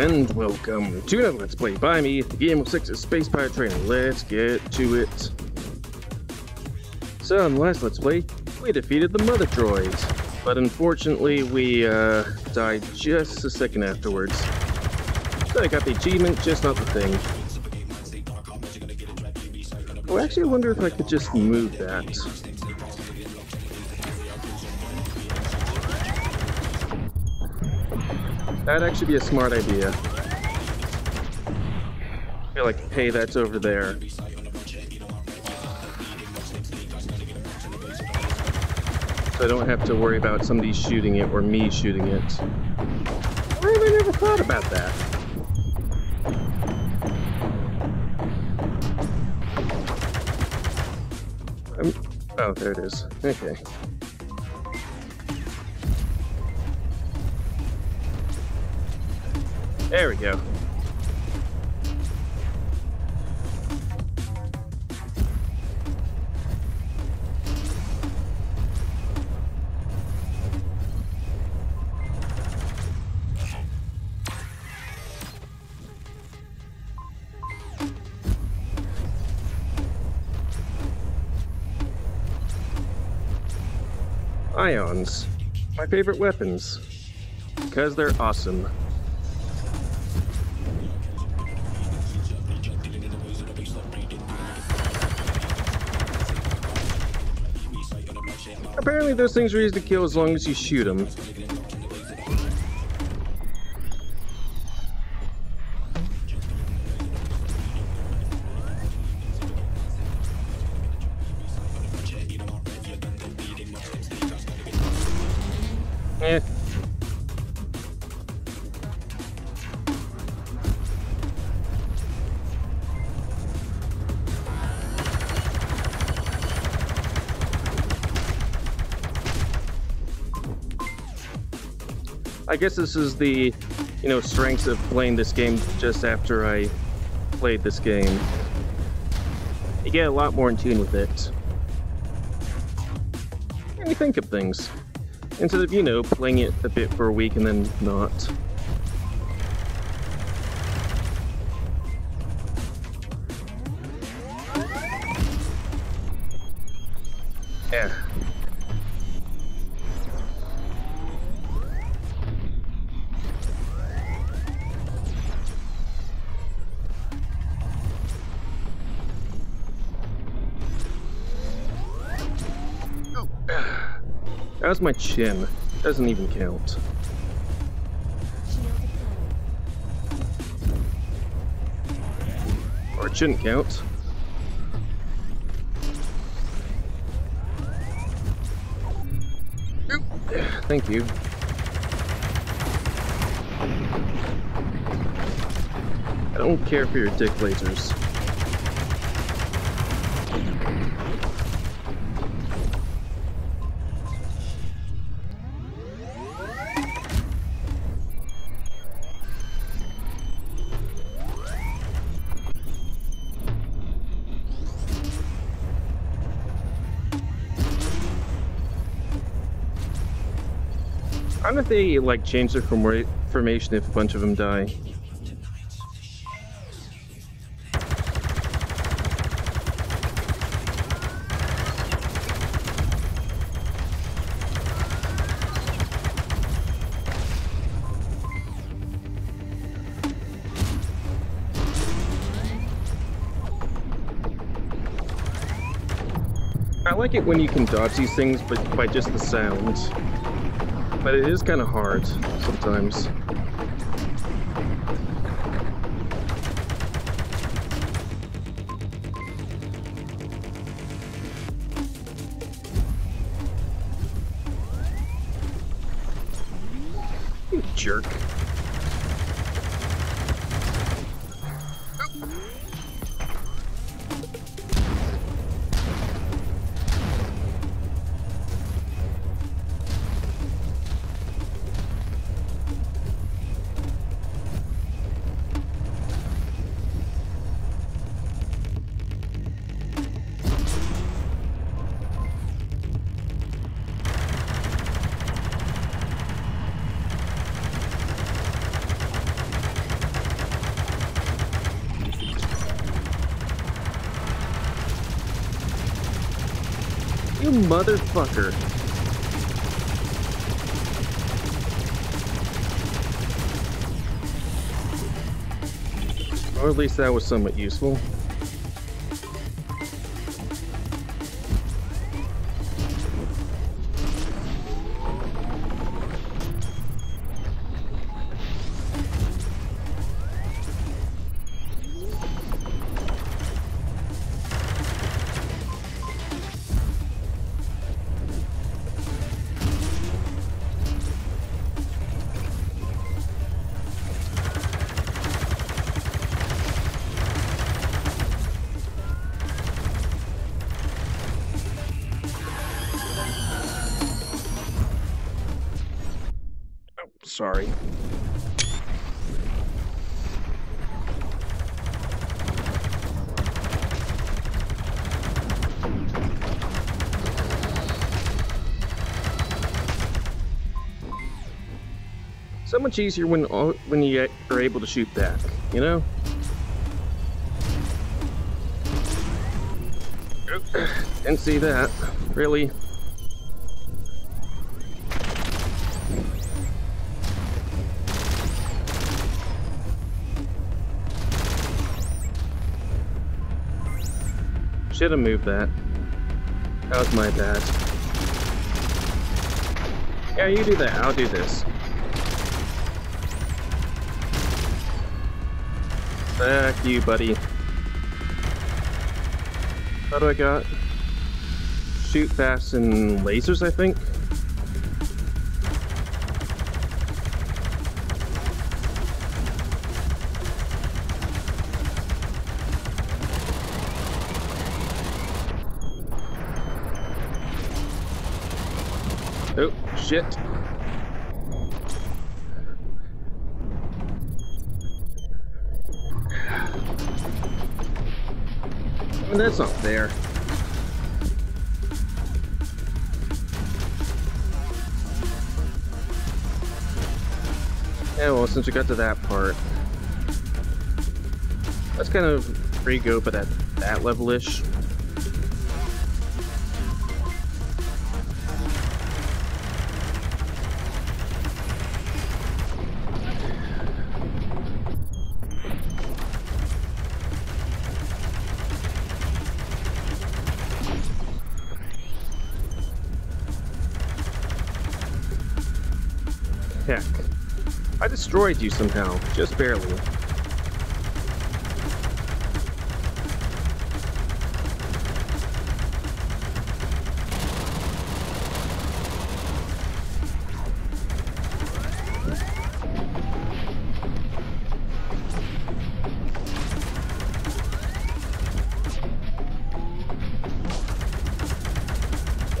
and welcome to another Let's Play by me, the GamerWolfSix's Space Pirate Trainer. Let's get to it. So, in the last Let's Play, we defeated the Mother Droids, but unfortunately we uh, died just a second afterwards. So I got the achievement, just not the thing. Oh, actually, I wonder if I could just move that. That'd actually be a smart idea. I feel like, hey, that's over there. So I don't have to worry about somebody shooting it or me shooting it. Why have I never thought about that? Oh, there it is. Okay. There we go. Ions. My favorite weapons. Because they're awesome. Apparently those things are easy to kill as long as you shoot them. Guess this is the, you know, strengths of playing this game just after I played this game. You get a lot more in tune with it. And you think of things. Instead of, you know, playing it a bit for a week and then not. Was my chin. Doesn't even count. Or it shouldn't count. Thank you. I don't care for your dick lasers. They like change their form- formation if a bunch of them die. I like it when you can dodge these things, but by just the sound. But it is kind of hard sometimes. Motherfucker. Or at least that was somewhat useful. Sorry. So much easier when uh, when you are able to shoot back, you know? Didn't see that. Really? Should have moved that. That was my bad. Yeah, you do that. I'll do this. Back you, buddy. How do I got? Shoot fast and lasers, I think? Oh, shit. I mean, that's not fair. Yeah, well, since we got to that part, let's kind of free go, but at that level-ish. I destroyed you somehow, just barely.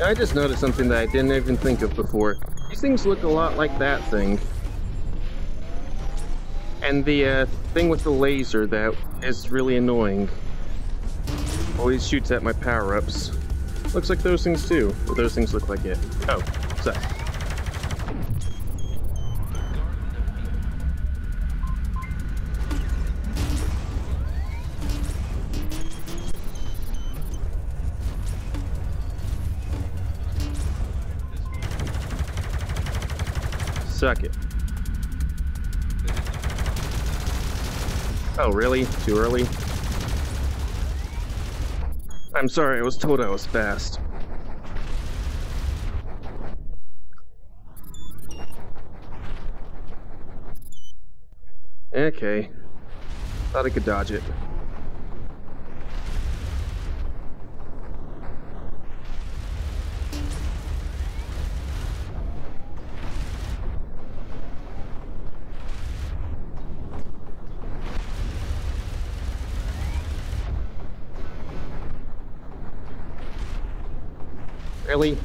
I just noticed something that I didn't even think of before. Things look a lot like that thing. And the uh, thing with the laser that is really annoying. Always shoots at my power-ups. Looks like those things too. Or those things look like it. Oh, so. Suck it. Oh, really? Too early? I'm sorry, I was told I was fast. Okay. Thought I could dodge it. Really?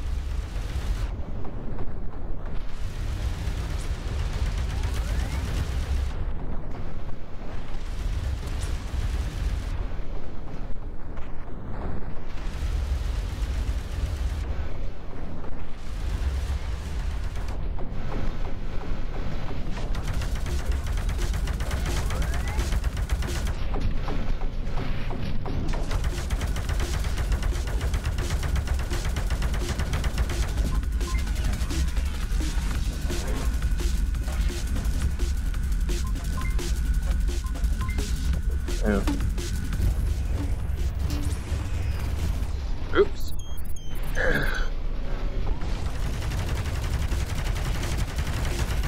Oops.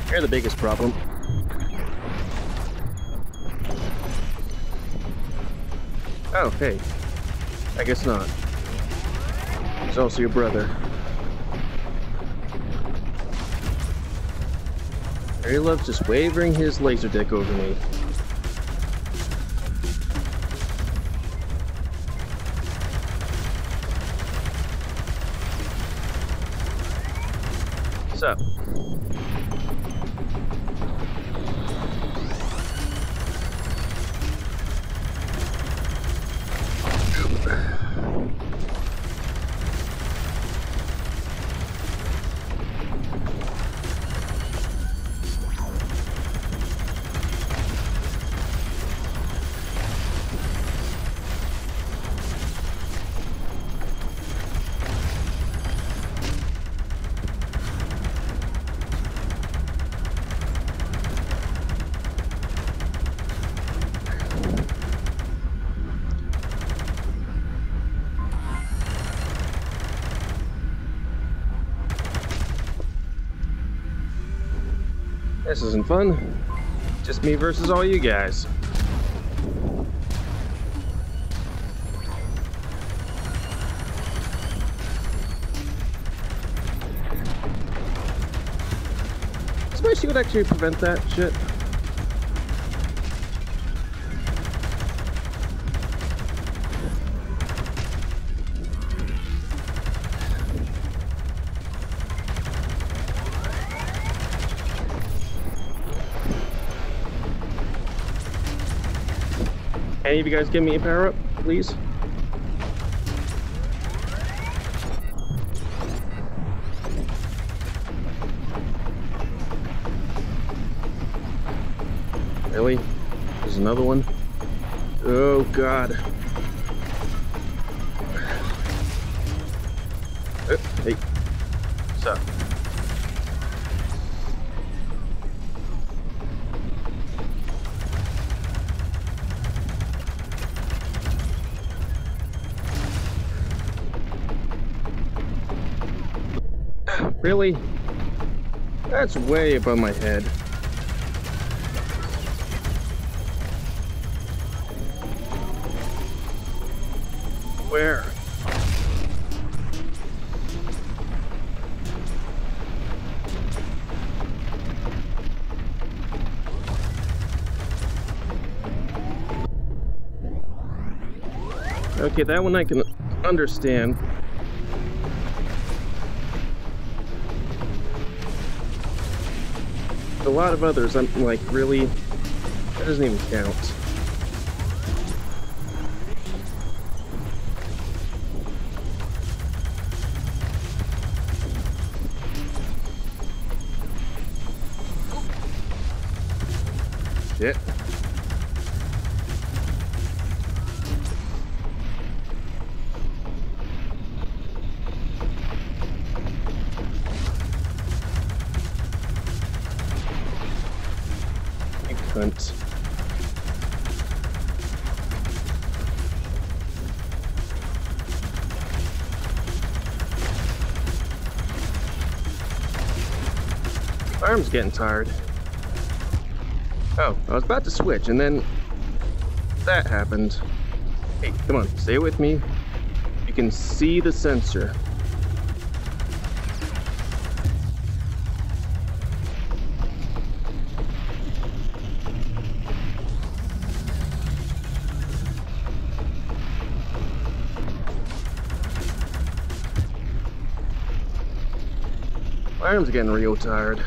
You're the biggest problem. Oh, hey. I guess not. He's also your brother. He loves just wavering his laser dick over me. This isn't fun. Just me versus all you guys. Somebody she would actually prevent that shit. Any of you guys give me a power up, please? Really? There's another one? Oh god. Uh, hey. What's up? Really? That's way above my head. Where? Okay, that one I can understand. A lot of others, I'm like, really? That doesn't even count. Arm's getting tired. Oh, I was about to switch and then that happened. Hey, come on, stay with me. You can see the sensor. My arm's getting real tired.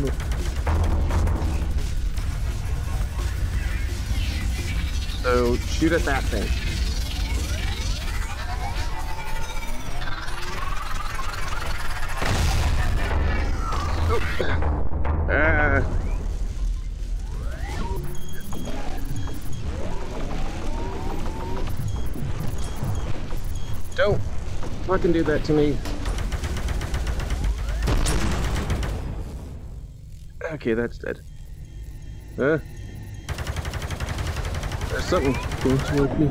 Look. So shoot at that thing. Oh. Uh. Don't fucking do that to me. Okay, that's dead. Huh? There's something going toward me.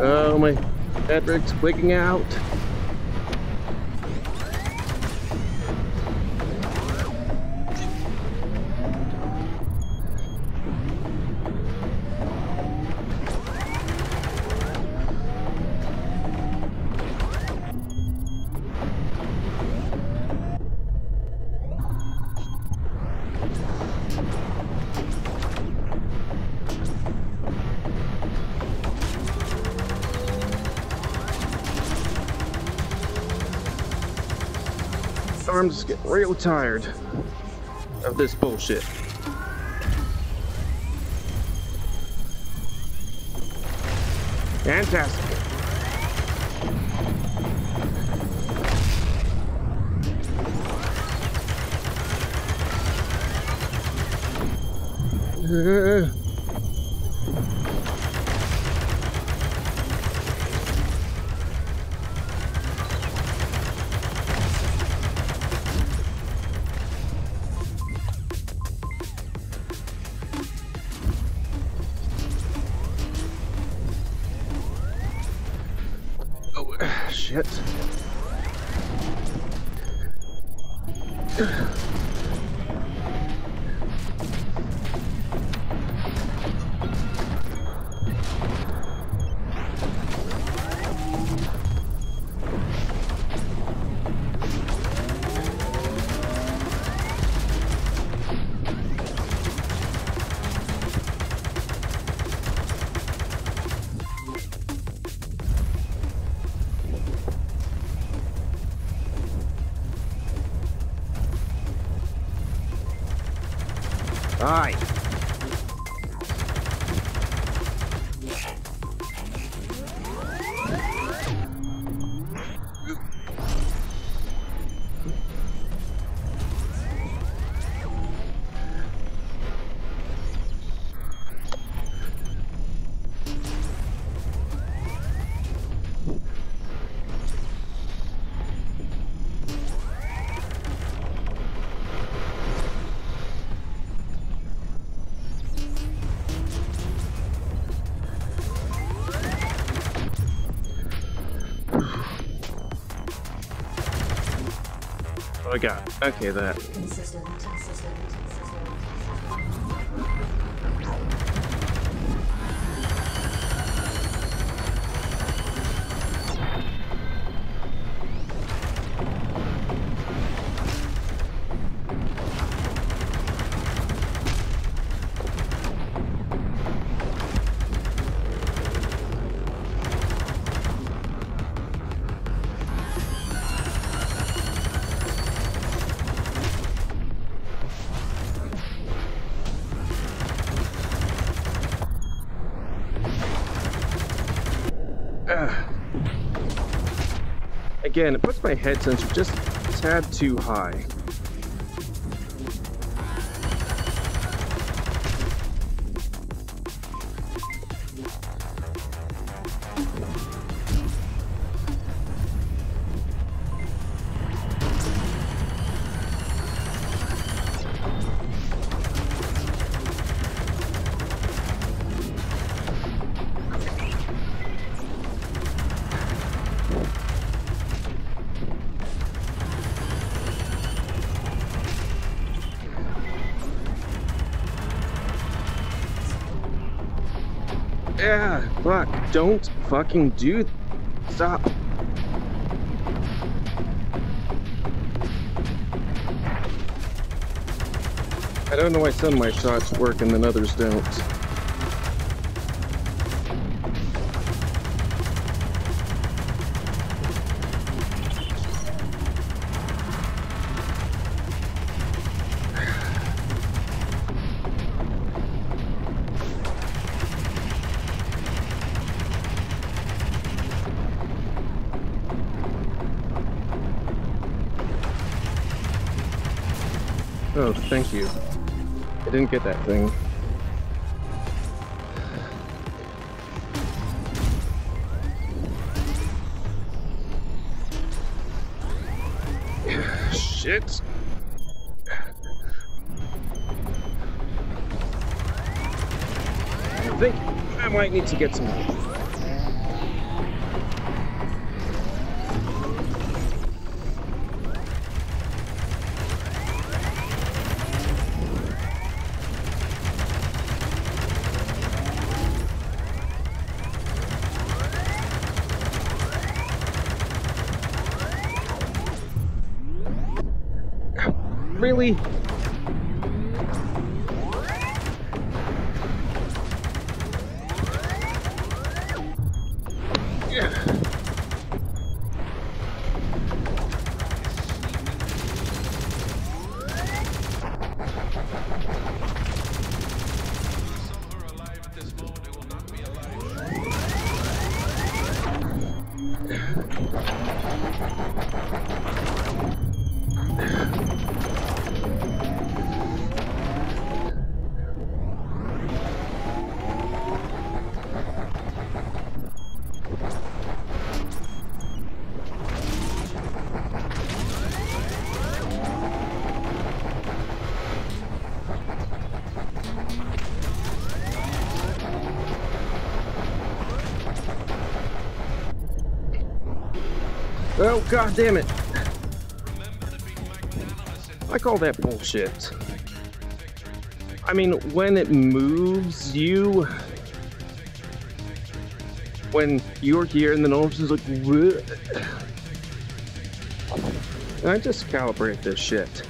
Oh, my Patrick's wigging out. Real tired of this bullshit. Fantastic. Uh, Aye. What I got? Okay, that. Consistent, consistent, consistent. Again, it puts my head sensor just a tad too high. Yeah, fuck. Don't fucking do. Stop. I don't know why some of my shots work and then others don't. Thank you. I didn't get that thing. Shit. I think I might need to get some Yeah. Oh, god damn it. I call that bullshit. I mean, when it moves you, when you're here and the sudden it's like, "Bleh." I just calibrate this shit.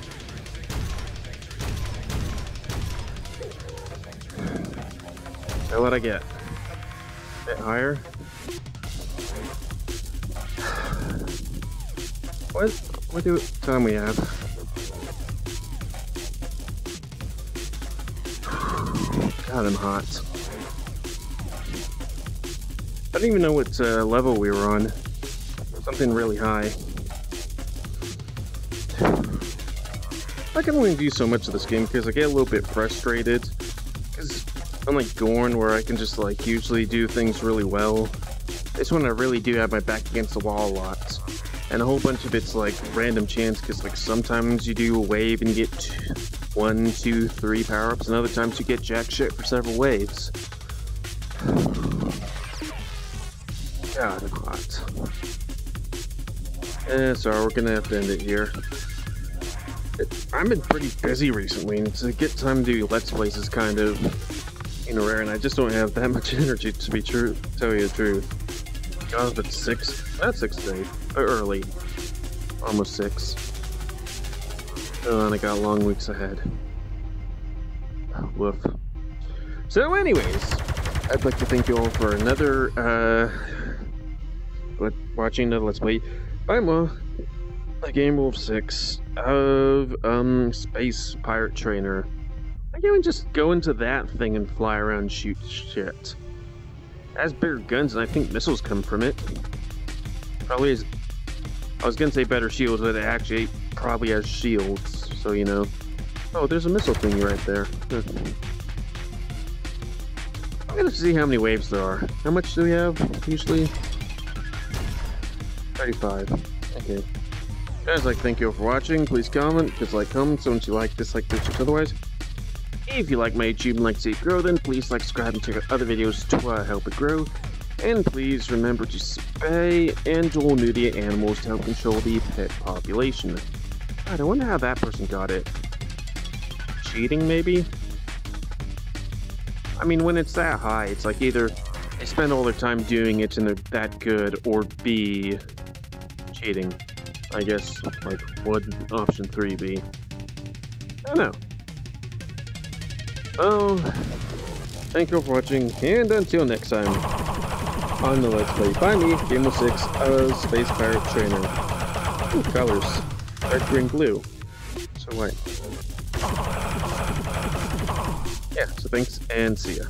So what I get? A bit higher? What? What do time we have? God, I'm hot. I don't even know what uh, level we were on. Something really high. I can only do so much of this game because I get a little bit frustrated. Because unlike Gorn, where I can just like usually do things really well, this one I really do have my back against the wall a lot. And a whole bunch of it's like random chance because like sometimes you do a wave and you get two, one, two, three power ups, and other times you get jack shit for several waves. God, I'm. Eh, sorry, we're gonna have to end it here. It, I've been pretty busy recently, and to get time to do Let's Plays is kind of, you know, rare, and I just don't have that much energy to be true, tell you the truth. God, but six, not six or early, almost six. Oh, and I got long weeks ahead. Woof. So, anyways, I'd like to thank you all for another, uh, watching the Let's Play by Mo, a GamerWolfSix of, um, Space Pirate Trainer. I can't even just go into that thing and fly around shoot shit. It has bigger guns, and I think missiles come from it. Probably is. I was gonna say better shields, but it actually probably has shields, so you know. Oh, there's a missile thingy right there. I'm gonna see how many waves there are. How much do we have usually? 35. Okay. Guys, like, thank you all for watching. Please comment, dislike, comment, so once you like, dislike, dislike, otherwise. If you like my YouTube and like to see it grow, then please like, subscribe, and check out other videos to uh, help it grow. And please remember to spay and dual nudity animals to help control the pet population. God, I wonder how that person got it. Cheating, maybe? I mean, when it's that high, it's like either they spend all their time doing it and they're that good, or B, cheating. I guess, like, what option 3 be? I don't know. Oh, thank you for watching, and until next time, on the Let's Play by me, GamerWolfSix of Space Pirate Trainer. Ooh, colors. Red, green, blue. So white. Yeah, so thanks, and see ya.